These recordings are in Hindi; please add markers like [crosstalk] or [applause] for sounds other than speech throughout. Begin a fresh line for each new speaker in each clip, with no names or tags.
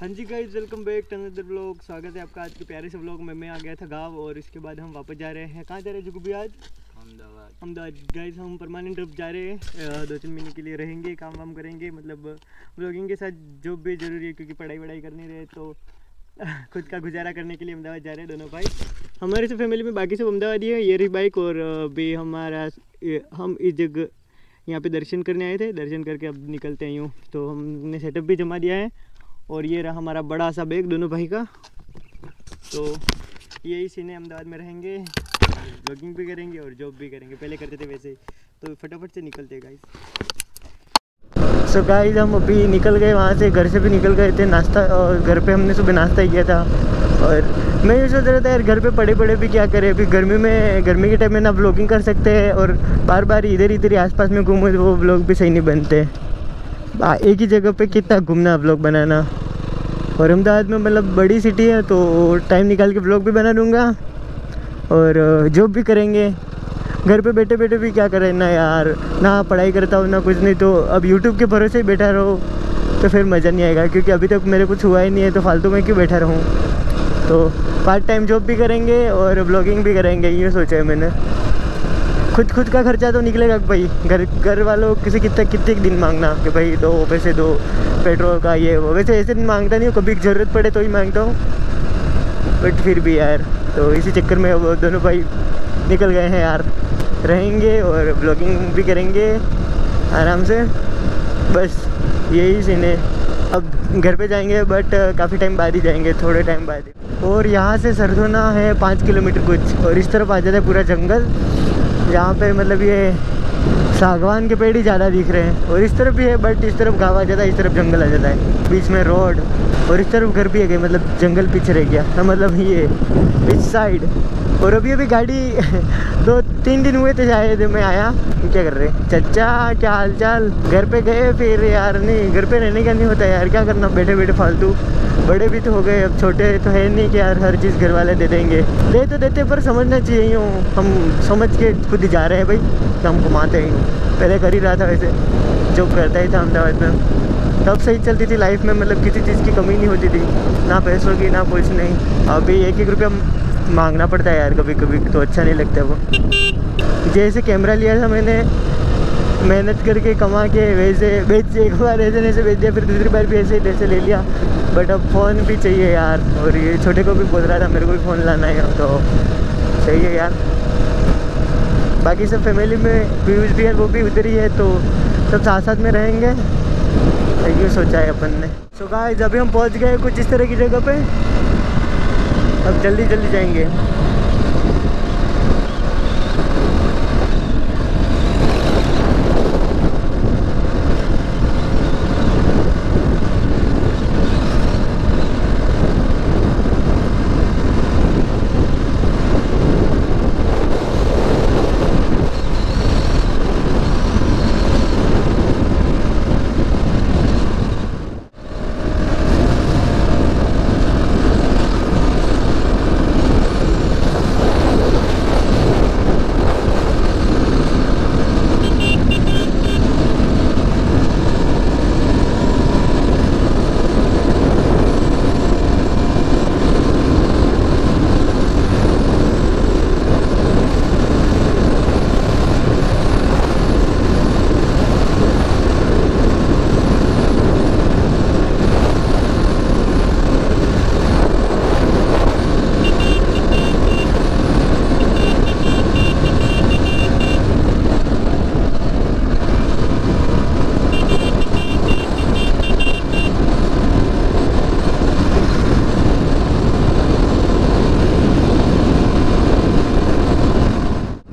हाँ जी guys welcome back to another blog स्वागत है आपका आज के प्यारे से ब्लॉग में। मैं आ गया था गाँव और इसके बाद हम वापस जा रहे हैं। कहाँ जा रहे हैं जुगुबी आज?
अहमदाबाद।
अहमदाबाद। गाइज़ हम परमानेंट ट्रिप जा रहे हैं। दो तीन महीने के लिए रहेंगे काम वाम करेंगे मतलब ब्लॉगिंग के साथ जॉब भी ज़रूरी है क्योंकि पढ़ाई वढ़ाई करनी रहे तो [laughs] खुद का गुजारा करने के लिए अहमदाबाद जा रहे हैं दोनों भाई। हमारे से फैमिली में बाकी सब अहमदाबादी है ये रही बाइक और भी हमारा हम इस जगह यहाँ पे दर्शन करने आए थे। दर्शन करके अब निकलते हैं यूँ तो हमने सेटअप भी जमा दिया है। और ये रहा हमारा बड़ा सा बैग दोनों भाई का। तो यही सीने अहमदाबाद में रहेंगे ब्लॉगिंग भी करेंगे और जॉब भी करेंगे। पहले करते थे वैसे तो फटाफट से निकलते गाइस सो गाइस हम अभी निकल गए वहाँ से। घर से भी निकल गए थे नाश्ता और घर पे हमने सुबह नाश्ता ही किया था। और मैं ये सोच रहा था, यार, घर पे पड़े पड़े भी क्या करें? अभी गर्मी में, गर्मी के टाइम में ना ब्लॉगिंग कर सकते हैं और बार बार इधर इधर ही आसपास में घूमो, वो ब्लॉग भी सही नहीं बनते। एक ही जगह पे कितना घूमना ब्लॉग बनाना? और अहमदाबाद में मतलब बड़ी सिटी है तो टाइम निकाल के ब्लॉग भी बना दूँगा। और जॉब भी करेंगे। घर पे बैठे बैठे भी क्या करें? ना यार, ना पढ़ाई करता हूँ, ना कुछ नहीं तो अब यूट्यूब के भरोसे ही बैठा रहो तो फिर मज़ा नहीं आएगा। क्योंकि अभी तक मेरे कुछ हुआ ही नहीं है तो फालतू में क्यों बैठा रहूँ? तो पार्ट टाइम जॉब भी करेंगे और ब्लॉगिंग भी करेंगे, ये सोचा है मैंने। खुद खुद का खर्चा तो निकलेगा भाई, घर घर वालों किसी कितने कितने दिन मांगना? कि भाई दो पैसे दो, पेट्रोल का ये वो। वैसे ऐसे माँगता नहीं हूँ, कभी ज़रूरत पड़े तो ही माँगता हूँ। बट फिर भी यार तो इसी चक्कर में अब दोनों भाई निकल गए हैं यार। रहेंगे और ब्लॉगिंग भी करेंगे, आराम से। बस, यही सीन है। अब घर पे जाएँगे बट काफ़ी टाइम बाद ही जाएँगे, थोड़े टाइम बाद ही। और यहाँ से सरसोना है पाँच किलोमीटर कुछ, और इस तरफ़ आ जाता है पूरा जंगल। जहाँ पे मतलब ये सागवान के पेड़ ही ज़्यादा दिख रहे हैं। और इस तरफ़ भी है बट इस तरफ़ गाँव आ जाता है इस तरफ़ जंगल आ जाता है। बीच में रोड और इस तरफ़ घर भी है मतलब जंगल पीछे रह गया। तो मतलब ये, इस साइड और अभी अभी गाड़ी [laughs] दो तीन दिन हुए थे शायद मैं आया। क्या कर रहे चचा, क्या हाल चाल घर पे गए फिर यार, नहीं, घर पे रहने का नहीं होता यार, क्या करना? बैठे बैठे फालतू। बड़े भी तो हो गए, अब छोटे तो है नहीं कि यार हर चीज़ घर वाले दे देंगे। दे तो देते, पर समझना चाहिए यूँ। हम समझ के खुद जा रहे हैं भाई कि हम घुमाते हैं। पहले कर ही रहा था वैसे। जॉब करता ही था अहमदाबाद में। तब सही चलती थी लाइफ में मतलब किसी चीज़ की कमी नहीं होती थी। ना पैसों की, ना कुछ नहीं। अभी एक एक रुपया मांगना पड़ता है यार कभी कभी तो अच्छा नहीं लगता वो। जैसे कैमरा लिया था मैंने, मेहनत करके कमा के वैसे बेच एक बार ऐसे ऐसे बेच दिया, फिर दूसरी बार भी ऐसे ऐसे ले लिया। बट अब फ़ोन भी चाहिए यार, और ये छोटे को भी बोल रहा था, मेरे को भी फ़ोन लाना है तो चाहिए यार। बाकी सब फैमिली में व्यूज़ भी है, वो भी उधर ही है तो सब साथ साथ में रहेंगे। ये सोचा है अपन ने। सो so गाइस अभी हम पहुँच गए कुछ इस तरह की जगह पे। अब जल्दी जल्दी जाएँगे।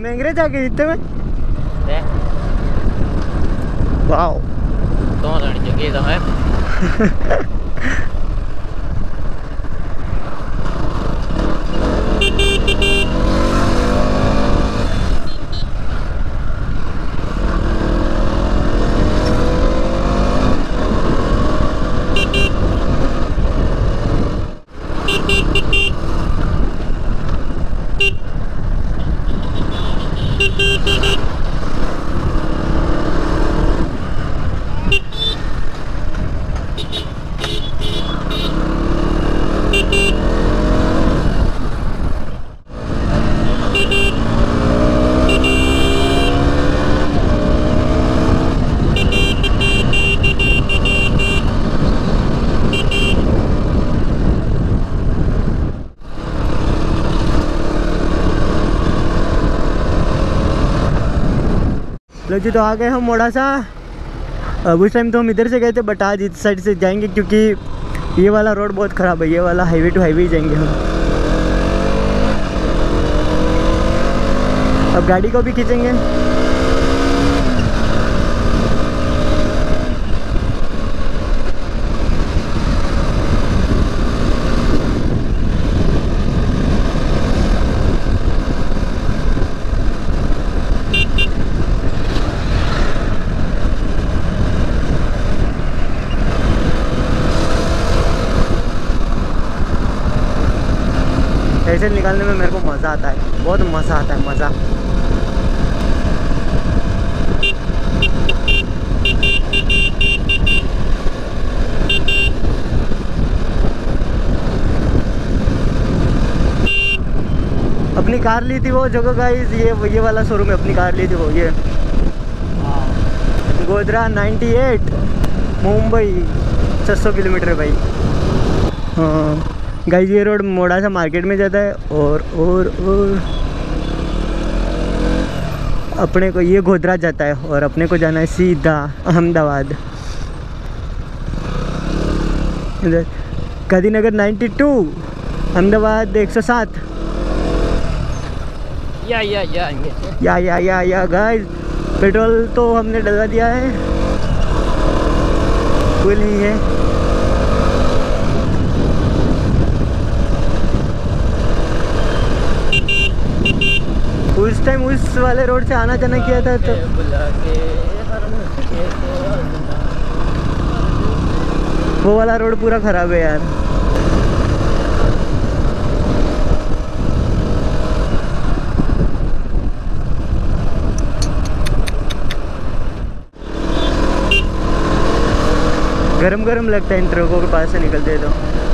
नेंगरे जाके जीते में।
दे।
वाओ
तो लड़ जगे तो है [laughs]
लो जी तो आ गए हम मोड़ा सा। अब उस टाइम तो हम इधर से गए थे बट आज इस साइड से जाएँगे क्योंकि ये वाला रोड बहुत ख़राब है, ये वाला हाईवे टू हाईवे ही जाएँगे हम। अब गाड़ी को भी खींचेंगे। ऐसे निकालने में मेरे को मज़ा आता है। बहुत मज़ा आता है मज़ा। अपनी कार ली थी वो जगह गाइस ये ये वाला शोरूम है अपनी कार ली थी वो ये। गोधरा 98 मुंबई 600 किलोमीटर भाई। हाँ। गाइस ये रोड मोड़ा सा मार्केट में जाता है और और और। अपने को ये गोधरा जाता है और अपने को जाना है सीधा अहमदाबाद। इधर कदीनगर 92 अहमदाबाद 107
या या या ये।
या या या गाइस पेट्रोल तो हमने डलवा दिया है। फुल नहीं है उस टाइम वाले रोड से आना जाना किया था तो। वो वाला रोड पूरा खराब है यार। गरम गरम लगता है इन ट्रकों के, पास से निकलते तो।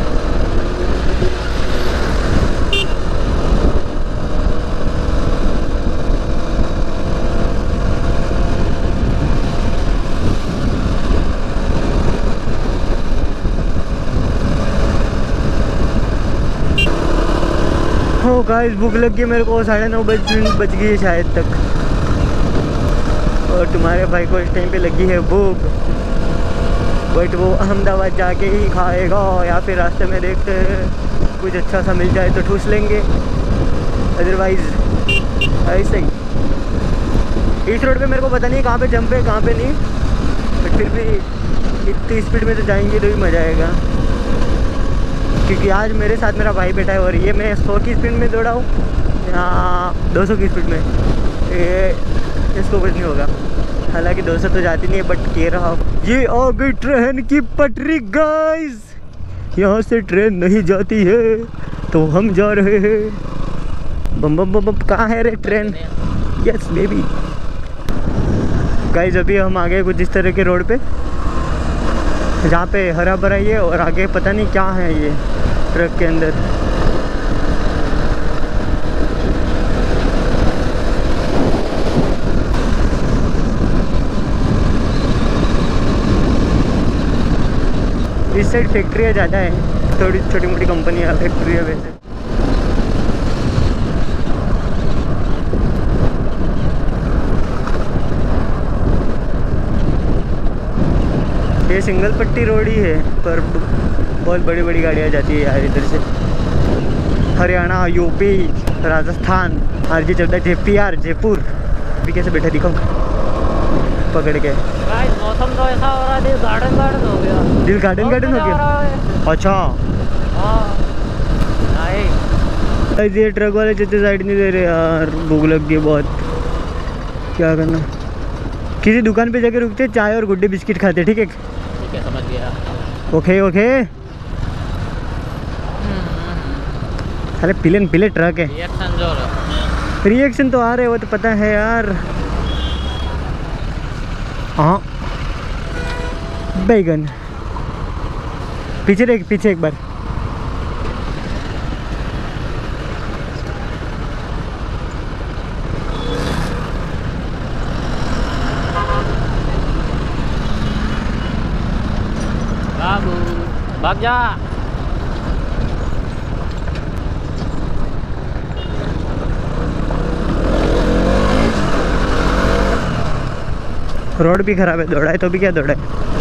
हो गाइस भूख लग गई मेरे को, साढ़े नौ बज बज गई शायद तक। और तुम्हारे भाई को इस टाइम पे लगी है भूख। बट वो अहमदाबाद जाके ही खाएगा, या फिर रास्ते में देखते कुछ अच्छा सा मिल जाए तो ठूस लेंगे। अदरवाइज़ ऐसे ही। इस रोड पे मेरे को पता नहीं कहाँ पे जंप है, कहाँ पे नहीं। बट फिर भी इतनी स्पीड में तो जाएँगे तो भी मज़ा आएगा। क्योंकि आज मेरे साथ मेरा भाई बैठा है और ये मैं सौ की स्पीड में दौड़ा हूँ। यहाँ दो सौ की स्पीड में। ये इसको कुछ नहीं होगा। हालाँकि दो सौ तो जाती नहीं है बट कह रहा हूँ। ये आ गई ट्रेन की पटरी गाइस यहाँ से ट्रेन नहीं जाती है तो हम जा रहे हैं। बम बम बम बम, कहाँ है रे ट्रेन? यस बेबी गाइस अभी हम आ गए कुछ इस तरह के रोड पे। जहाँ पे हरा भरा ये और आगे पता नहीं क्या है ये। ट्रक के अंदर। इस साइड फैक्ट्रियाँ ज़्यादा है। थोड़ी छोटी मोटी कंपनियाँ फैक्ट्री है वैसे। ये सिंगल पट्टी रोड ही है, पर बहुत बड़ी बड़ी गाड़ियाँ जाती है यार इधर से। Haryana UP Rajasthan R G चौदह जे पी आर जयपुर। अभी कैसे बैठे दिखाऊँ पकड़ के।
मौसम तो ऐसा हो रहा है दिल गार्डन गार्डन हो गया।
दिल गार्डन गार्डन हो गया? अच्छा।
हाँ।
ये ट्रक वाले जितने साइड नहीं दे रहे यार। भूख लग गई बहुत। क्या करना? किसी दुकान पे जाके रुकते चाय और गुड्डे बिस्किट खाते ठीक है?
ठीक है समझ गया।
ओके ओके अरे पिलन पिले ट्रक है।
रिएक्शन जो
रिएक्शन तो आ रहे हैं, वो तो पता है यार। हाँ। बैगन। पीछे देख पीछे एक बार।
बाबू भाग जा।
रोड भी ख़राब है दौड़ा है तो भी क्या दौड़ा है